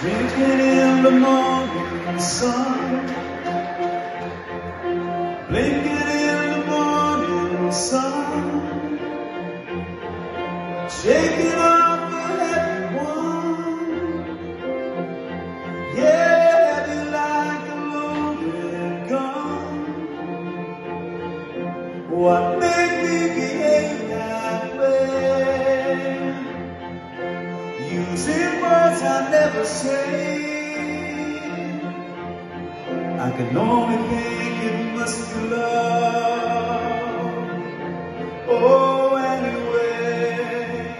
Drinking in the morning sun. Blinking in the morning sun. Shaking say I can only think it must be love. Oh, anyway,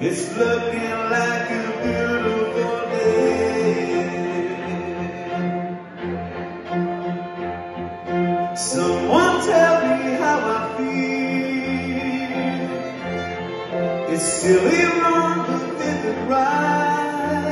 it's looking like a beautiful day. Someone tell me how I feel. It's silly wrong, but vivid right.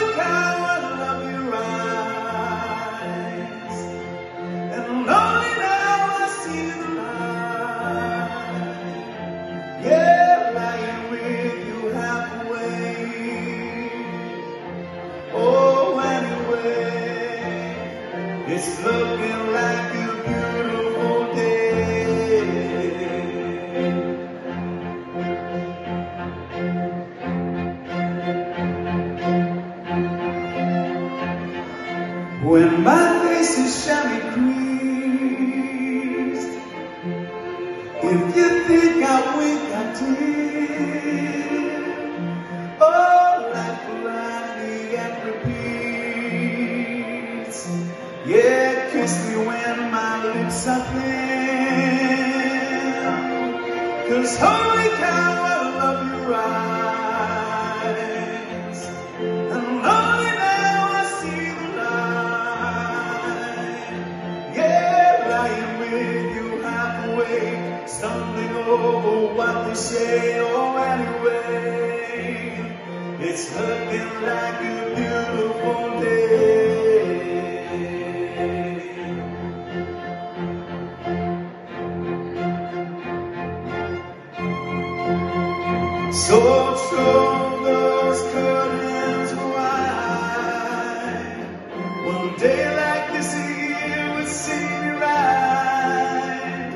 it's looking like a beautiful day. When my face is shabby creased, Yeah, kiss me when my lips are thin. Cause holy cow, I love your eyes. And only now I see the light. Yeah, lying with you halfway, stumbling over what they say. Oh, anyway, it's looking So throw those curtains wide. One day like this right.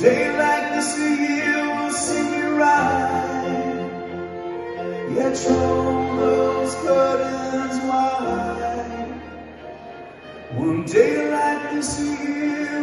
Day like this here will see me right. Yeah, throw those curtains wide. One day like this here